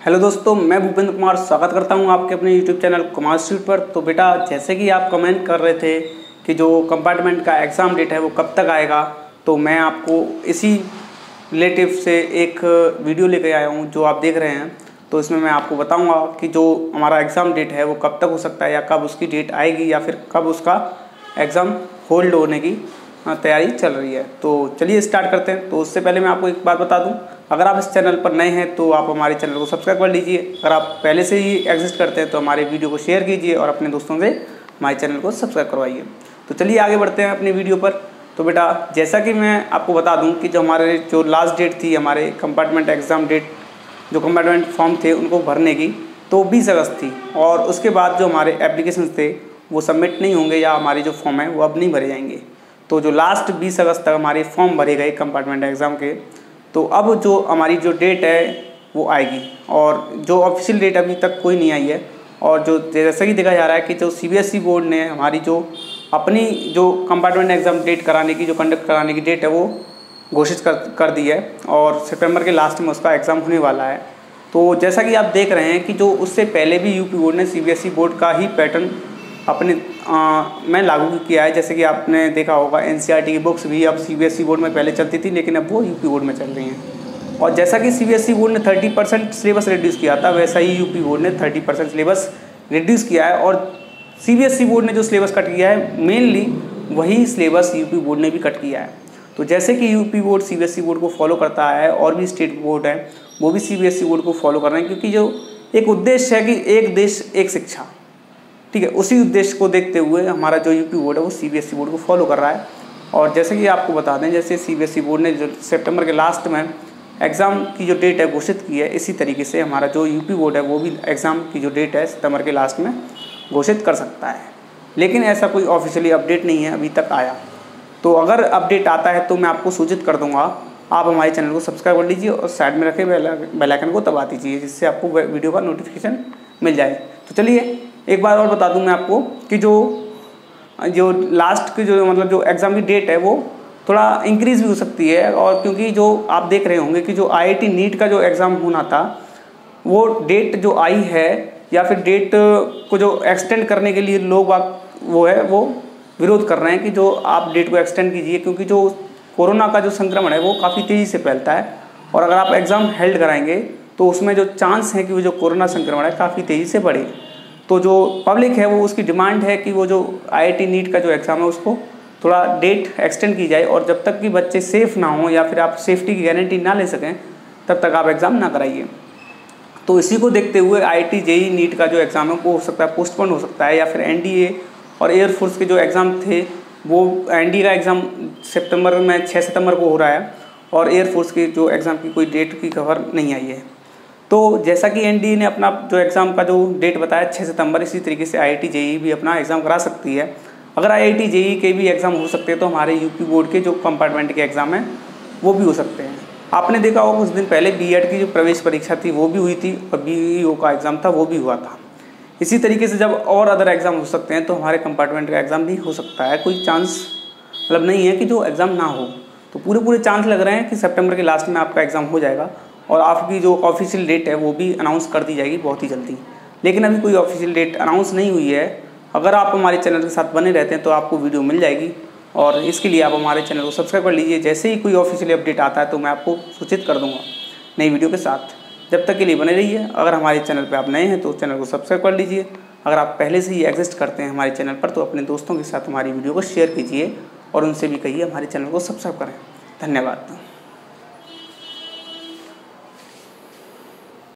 Hello दोस्तों, मैं भूपेंद्र कुमार स्वागत करता हूँ आपके अपने यूट्यूब चैनल कुमार स्ट्रीट पर। तो बेटा, जैसे कि आप कमेंट कर रहे थे कि जो कंपार्टमेंट का एग्ज़ाम डेट है वो कब तक आएगा तो मैं आपको इसी रिलेटिव से एक वीडियो लेकर आया हूँ जो आप देख रहे हैं। तो इसमें मैं आपको बताऊँगा कि जो हमारा एग्ज़ाम डेट है वो कब तक हो सकता है या कब उसकी डेट आएगी या फिर कब उसका एग्ज़ाम होल्ड होने की तैयारी चल रही है। तो चलिए स्टार्ट करते हैं। तो उससे पहले मैं आपको एक बात बता दूँ अगर आप इस चैनल पर नए हैं तो आप हमारे चैनल को सब्सक्राइब कर लीजिए। अगर आप पहले से ही एग्जिस्ट करते हैं तो हमारे वीडियो को शेयर कीजिए और अपने दोस्तों से हमारे चैनल को सब्सक्राइब करवाइए। तो चलिए आगे बढ़ते हैं अपनी वीडियो पर। तो बेटा, जैसा कि मैं आपको बता दूँ कि जो हमारे जो लास्ट डेट थी, हमारे कंपार्टमेंट एग्ज़ाम डेट जो कंपार्टमेंट फॉर्म थे, उनको भरने की तो बीस अगस्त थी। और उसके बाद जो हमारे एप्लीकेशन थे, वो सबमिट नहीं होंगे या हमारे जो फॉर्म है, वो अब नहीं भरे जाएँगे। तो जो लास्ट बीस अगस्त तक हमारे फॉर्म भरे गए कंपार्टमेंट एग्ज़ाम के तो अब जो हमारी जो डेट है, वो आएगी। और जो ऑफिशियल डेट अभी तक कोई नहीं आई है, और जो जैसा कि देखा जा रहा है कि जो सीबीएसई बोर्ड ने हमारी जो अपनी जो कंपार्टमेंट एग्ज़ाम डेट कराने की, जो कंडक्ट कराने की डेट है, वो घोषित कर कर दी है। और सितंबर के लास्ट में उसका एग्ज़ाम होने वाला है। तो जैसा कि आप देख रहे हैं कि जो उससे पहले भी यूपी बोर्ड ने सीबीएसई बोर्ड का ही पैटर्न अपने में लागू किया है, जैसे कि आपने देखा होगा एन e की बुक्स भी अब सीबीएसई बोर्ड में पहले चलती थी, लेकिन अब वो यूपी बोर्ड में चल रही हैं। और जैसा कि सीबीएसई बोर्ड ने थर्टी परसेंट सिलेबस रिड्यूस किया था, वैसा ही यूपी बोर्ड ने थर्टी परसेंट सिलेबस रिड्यूस किया है, और सीबीएसई बोर्ड ने जो सिलेबस कट किया है मेनली वही सिलेबस यूपी बोर्ड ने भी कट किया है। तो जैसे कि यूपी बोर्ड सीबीएसई बोर्ड को फॉलो करता है, और भी स्टेट बोर्ड है, वो भी सीबीएसई बोर्ड को फॉलो कर रहे हैं, क्योंकि जो एक उद्देश्य है कि एक देश, एक शिक्षा। ठीक है, उसी उद्देश्य को देखते हुए हमारा जो यूपी बोर्ड है, वो सीबीएसई बोर्ड को फॉलो कर रहा है। और जैसे कि आपको बता दें, जैसे सीबीएसई बोर्ड ने जो सेप्टेम्बर के लास्ट में एग्ज़ाम की जो डेट है, घोषित की है, इसी तरीके से हमारा जो यूपी बोर्ड है, वो भी एग्ज़ाम की जो डेट है, सितंबर के लास्ट में घोषित कर सकता है। लेकिन ऐसा कोई ऑफिशियली अपडेट नहीं है, अभी तक आया। तो अगर अपडेट आता है तो मैं आपको सूचित कर दूँगा, आप हमारे चैनल को सब्सक्राइब कर लीजिए और साइड में रखे बेलाइकन को दबा दीजिए, जिससे आपको वीडियो का नोटिफिकेशन मिल जाए। तो चलिए एक बार और बता दूँ मैं आपको कि जो जो लास्ट की जो मतलब जो एग्ज़ाम की डेट है वो थोड़ा इंक्रीज़ भी हो सकती है और क्योंकि जो आप देख रहे होंगे कि जो आईआईटी नीट का जो एग्ज़ाम होना था, वो डेट जो आई है या फिर डेट को जो एक्सटेंड करने के लिए लोग आप वो है, वो विरोध कर रहे हैं कि जो आप डेट को एक्सटेंड कीजिए क्योंकि जो कोरोना का जो संक्रमण है वो काफ़ी तेज़ी से फैलता है और अगर आप एग्ज़ाम हेल्ड कराएँगे तो उसमें जो चांस है कि वो जो कोरोना संक्रमण है काफ़ी तेज़ी से बढ़े। तो जो पब्लिक है, वो उसकी डिमांड है कि वो जो आईआईटी नीट का जो एग्ज़ाम है, उसको थोड़ा डेट एक्सटेंड की जाए और जब तक कि बच्चे सेफ़ ना हों या फिर आप सेफ्टी की गारंटी ना ले सकें, तब तक आप एग्ज़ाम ना कराइए। तो इसी को देखते हुए आई टी नीट का जो एग्ज़ाम है, वो हो सकता है पोस्टपोन हो सकता है या फिर एनडीए और एयरफोर्स के जो एग्ज़ाम थे, वो एन का एग्ज़ाम सितंबर में छः सितंबर को हो रहा है और एयरफोर्स के जो एग्ज़ाम की कोई डेट की खबर नहीं आई है। तो जैसा कि एन ने अपना जो एग्ज़ाम का जो डेट बताया छः सितंबर, इसी तरीके से आई आई भी अपना एग्ज़ाम करा सकती है। अगर आई आई के भी एग्ज़ाम हो सकते हैं तो हमारे यूपी बोर्ड के जो कंपार्टमेंट के एग्ज़ाम हैं, वो भी हो सकते हैं। आपने देखा होगा कुछ दिन पहले बी की जो प्रवेश परीक्षा थी, वो भी हुई थी और बी का एग्ज़ाम था, वो भी हुआ था। इसी तरीके से जब और अदर एग्ज़ाम हो सकते हैं तो हमारे कंपार्टमेंट का एग्ज़ाम भी हो सकता है। कोई चांस मतलब नहीं है कि जो एग्ज़ाम ना हो। तो पूरे पूरे चांस लग रहे हैं कि सितंबर के लास्ट में आपका एग्ज़ाम हो जाएगा। और आपकी जो ऑफिशियल डेट है, वो भी अनाउंस कर दी जाएगी बहुत ही जल्दी। लेकिन अभी कोई ऑफिशियल डेट अनाउंस नहीं हुई है। अगर आप हमारे चैनल के साथ बने रहते हैं तो आपको वीडियो मिल जाएगी। और इसके लिए आप हमारे चैनल को सब्सक्राइब कर लीजिए। जैसे ही कोई ऑफिशियल अपडेट आता है तो मैं आपको सूचित कर दूँगा नई वीडियो के साथ। जब तक के लिए बने रहिए। अगर हमारे चैनल पर आप नए हैं तो चैनल को सब्सक्राइब कर लीजिए। अगर आप पहले से ही एग्जिस्ट करते हैं हमारे चैनल पर तो अपने दोस्तों के साथ हमारी वीडियो को शेयर कीजिए और उनसे भी कहिए हमारे चैनल को सब्सक्राइब करें। धन्यवाद।